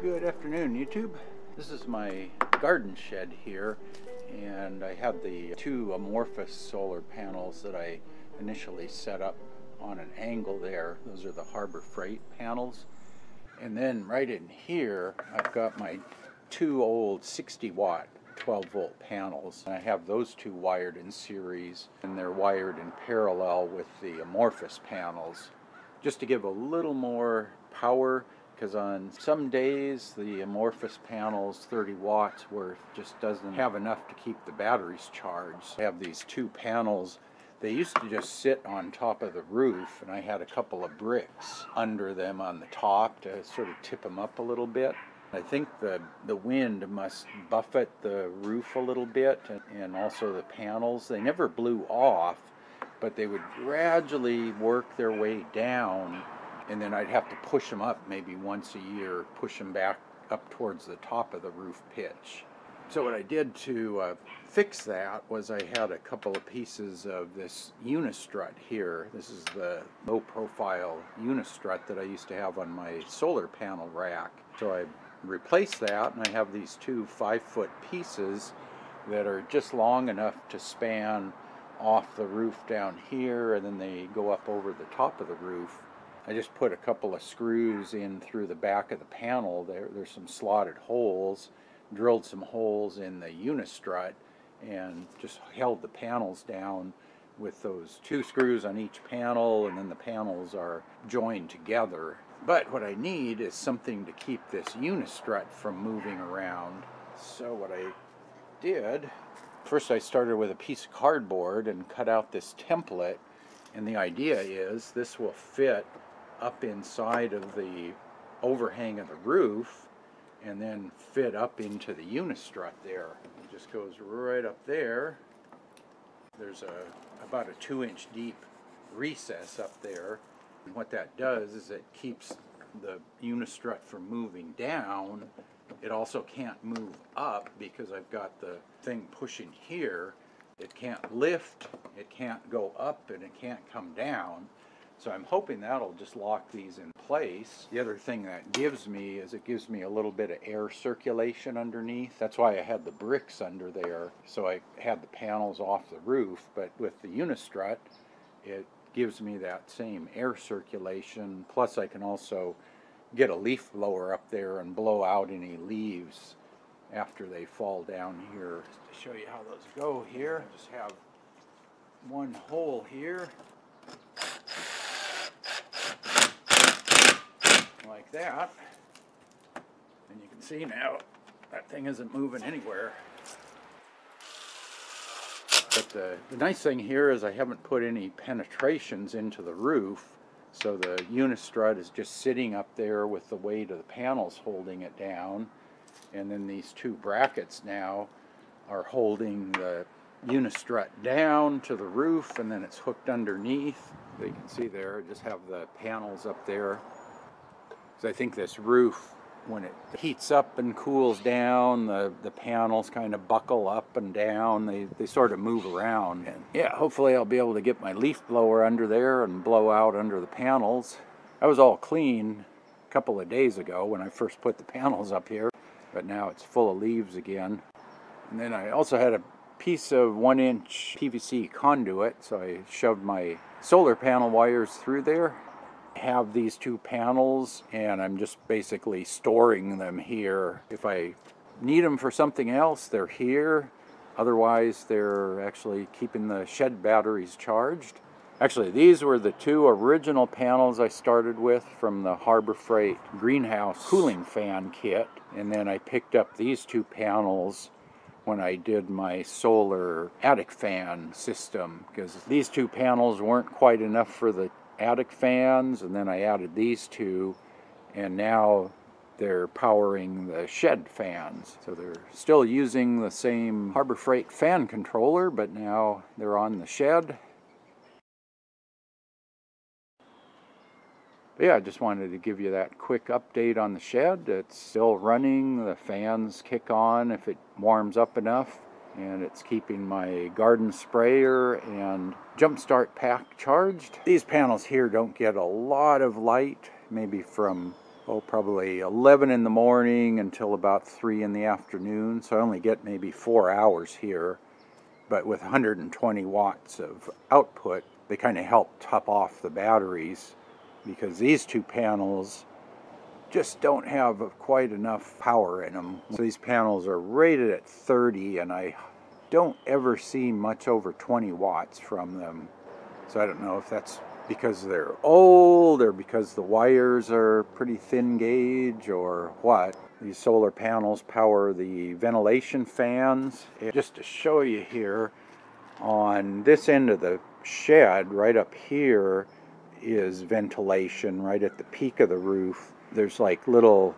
Good afternoon, YouTube. This is my garden shed here, and I have the two amorphous solar panels that I initially set up on an angle there. Those are the Harbor Freight panels. And then right in here, I've got my two old 60 watt 12 volt panels. I have those two wired in series, and they're wired in parallel with the amorphous panels, just to give a little more power because on some days the amorphous panels 30 watts worth just doesn't have enough to keep the batteries charged. I have these two panels they used to just sit on top of the roof and I had a couple of bricks under them on the top to sort of tip them up a little bit. I think the, the wind must buffet the roof a little bit and, and also the panels. They never blew off, but they would gradually work their way down and then I'd have to push them up maybe once a year, push them back up towards the top of the roof pitch. So what I did to uh, fix that was I had a couple of pieces of this unistrut here. This is the low profile unistrut that I used to have on my solar panel rack. So I replaced that and I have these two five foot pieces that are just long enough to span off the roof down here and then they go up over the top of the roof I just put a couple of screws in through the back of the panel. There, there's some slotted holes, drilled some holes in the unistrut, and just held the panels down with those two screws on each panel, and then the panels are joined together. But what I need is something to keep this unistrut from moving around. So what I did, first I started with a piece of cardboard and cut out this template, and the idea is this will fit up inside of the overhang of the roof and then fit up into the unistrut there. It just goes right up there. There's a about a two inch deep recess up there. And what that does is it keeps the unistrut from moving down. It also can't move up because I've got the thing pushing here. It can't lift, it can't go up, and it can't come down. So I'm hoping that'll just lock these in place. The other thing that gives me is it gives me a little bit of air circulation underneath. That's why I had the bricks under there. So I had the panels off the roof, but with the Unistrut, it gives me that same air circulation. Plus I can also get a leaf blower up there and blow out any leaves after they fall down here. Just to show you how those go here, I just have one hole here like that. And you can see now that thing isn't moving anywhere. But the, the nice thing here is I haven't put any penetrations into the roof. So the unistrut is just sitting up there with the weight of the panels holding it down. And then these two brackets now are holding the unistrut down to the roof and then it's hooked underneath. You can see there, just have the panels up there because I think this roof, when it heats up and cools down, the, the panels kind of buckle up and down. They, they sort of move around. And yeah, hopefully I'll be able to get my leaf blower under there and blow out under the panels. I was all clean a couple of days ago when I first put the panels up here, but now it's full of leaves again. And then I also had a piece of one inch PVC conduit, so I shoved my solar panel wires through there have these two panels and I'm just basically storing them here. If I need them for something else, they're here. Otherwise, they're actually keeping the shed batteries charged. Actually, these were the two original panels I started with from the Harbor Freight greenhouse cooling fan kit. And then I picked up these two panels when I did my solar attic fan system because these two panels weren't quite enough for the attic fans and then I added these two and now they're powering the shed fans. So they're still using the same Harbor Freight fan controller but now they're on the shed. But yeah, I just wanted to give you that quick update on the shed. It's still running, the fans kick on if it warms up enough and it's keeping my garden sprayer and jumpstart pack charged. These panels here don't get a lot of light, maybe from oh probably 11 in the morning until about 3 in the afternoon, so I only get maybe 4 hours here. But with 120 watts of output, they kind of help top off the batteries because these two panels just don't have quite enough power in them. So these panels are rated at 30 and I don't ever see much over 20 watts from them. So I don't know if that's because they're old or because the wires are pretty thin gauge or what. These solar panels power the ventilation fans. And just to show you here, on this end of the shed, right up here, is ventilation right at the peak of the roof. There's like little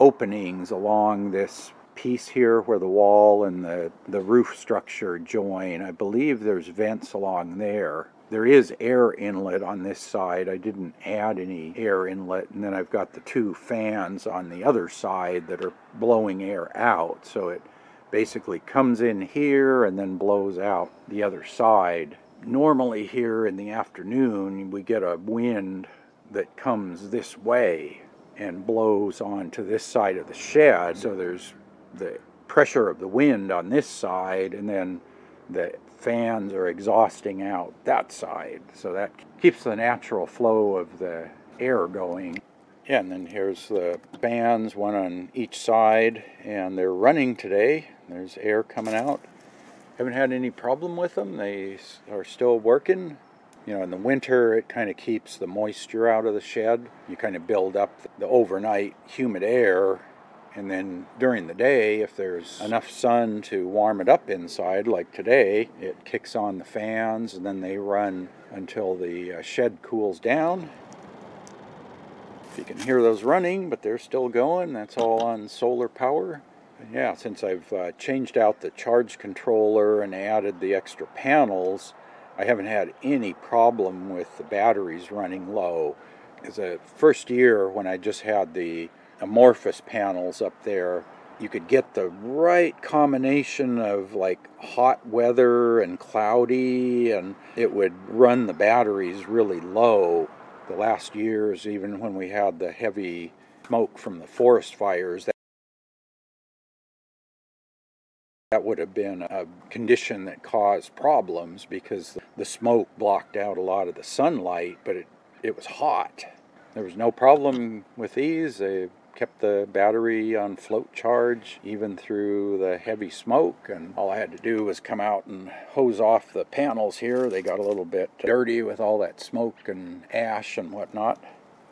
openings along this piece here where the wall and the, the roof structure join. I believe there's vents along there. There is air inlet on this side. I didn't add any air inlet. And then I've got the two fans on the other side that are blowing air out. So it basically comes in here and then blows out the other side. Normally here in the afternoon we get a wind that comes this way and blows onto this side of the shed. So there's the pressure of the wind on this side and then the fans are exhausting out that side. So that keeps the natural flow of the air going. Yeah, and then here's the fans, one on each side, and they're running today. There's air coming out. Haven't had any problem with them. They are still working. You know, in the winter, it kind of keeps the moisture out of the shed. You kind of build up the overnight humid air and then during the day, if there's enough sun to warm it up inside, like today, it kicks on the fans and then they run until the uh, shed cools down. You can hear those running, but they're still going. That's all on solar power. Yeah, since I've uh, changed out the charge controller and added the extra panels, I haven't had any problem with the batteries running low. As a first year when I just had the amorphous panels up there, you could get the right combination of like hot weather and cloudy, and it would run the batteries really low. The last years, even when we had the heavy smoke from the forest fires, that that would have been a condition that caused problems because the smoke blocked out a lot of the sunlight, but it, it was hot. There was no problem with these. They kept the battery on float charge even through the heavy smoke and all I had to do was come out and hose off the panels here. They got a little bit dirty with all that smoke and ash and whatnot.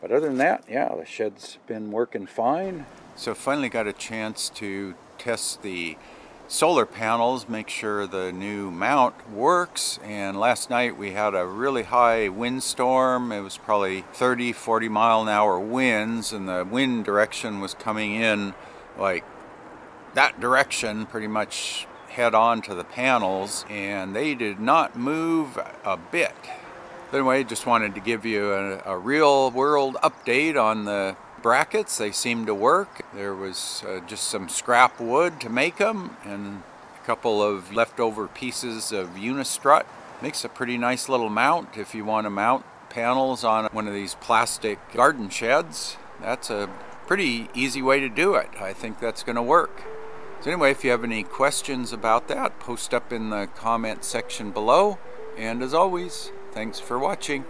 But other than that, yeah, the shed's been working fine. So finally got a chance to test the solar panels, make sure the new mount works. And last night we had a really high windstorm. It was probably 30, 40 mile an hour winds and the wind direction was coming in like that direction pretty much head on to the panels and they did not move a bit. Anyway, just wanted to give you a, a real world update on the brackets. They seem to work. There was uh, just some scrap wood to make them and a couple of leftover pieces of Unistrut. Makes a pretty nice little mount if you want to mount panels on one of these plastic garden sheds. That's a pretty easy way to do it. I think that's going to work. So anyway, if you have any questions about that, post up in the comment section below. And as always, thanks for watching.